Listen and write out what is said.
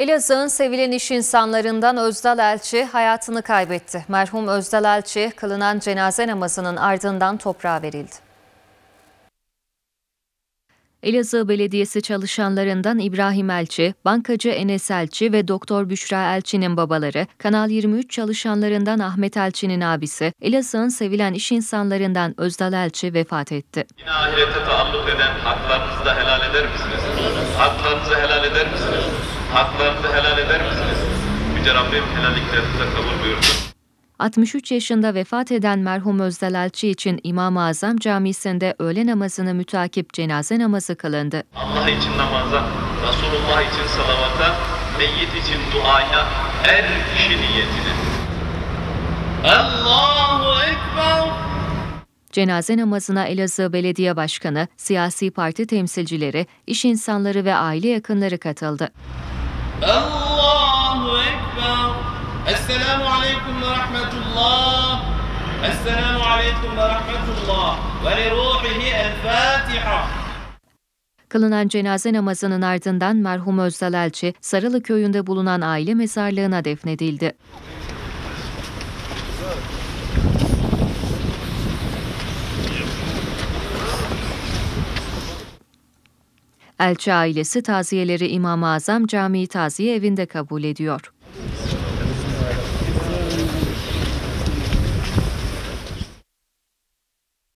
Elazığ'ın sevilen iş insanlarından Özdal Elçi hayatını kaybetti. Merhum Özdal Elçi kılınan cenaze namazının ardından toprağa verildi. Elazığ Belediyesi çalışanlarından İbrahim Elçi, bankacı Enes Elçi ve Doktor Büşra Elçi'nin babaları, Kanal 23 çalışanlarından Ahmet Elçi'nin abisi, Elazığ'ın sevilen iş insanlarından Özdal Elçi vefat etti. Yine ahirete taalluk eden haklarınızı da helal eder misiniz? Haklarınızı helal eder misiniz? Haklarınızı helal eder misiniz? Yüce Rabbim helalliklerinizi de kabul buyursun. 63 yaşında vefat eden merhum Özdal Elçi için İmam-ı Azam Camisi'nde öğle namazını mütakip cenaze namazı kılındı. Allah için namaza, Resulullah için salavata, meyyit için duaya, her kişi niyetine. Allahu Ekber. Cenaze namazına Elazığ Belediye Başkanı, siyasi parti temsilcileri, iş insanları ve aile yakınları katıldı. Allahu Ekber. Esselamu Aleyküm ve Rahmetullah. Esselamu Aleyküm ve Rahmetullah. Ve li ruhihi el Fatiha. Kılınan cenaze namazının ardından merhum Özdal Elçi, Sarılı köyünde bulunan aile mezarlığına defnedildi. Elçi ailesi taziyeleri İmam-ı Azam Camii Taziye evinde kabul ediyor.